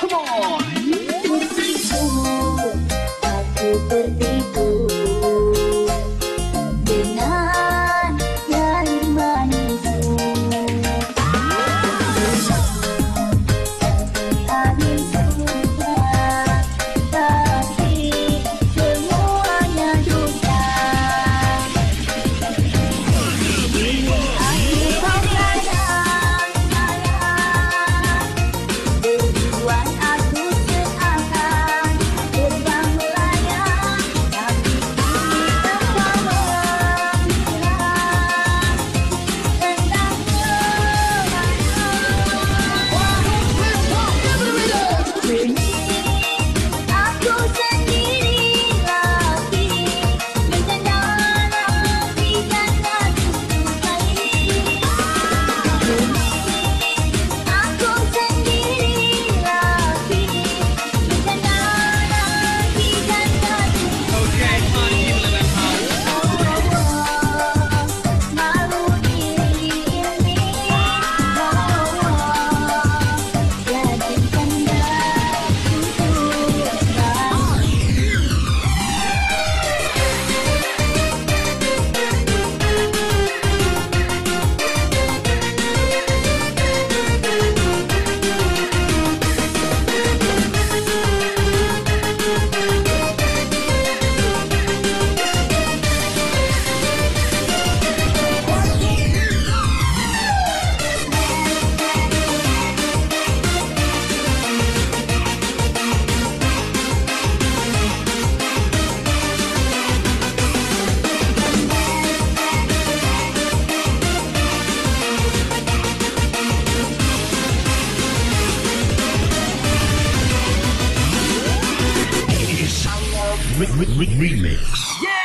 Come on. Remix. Yeah!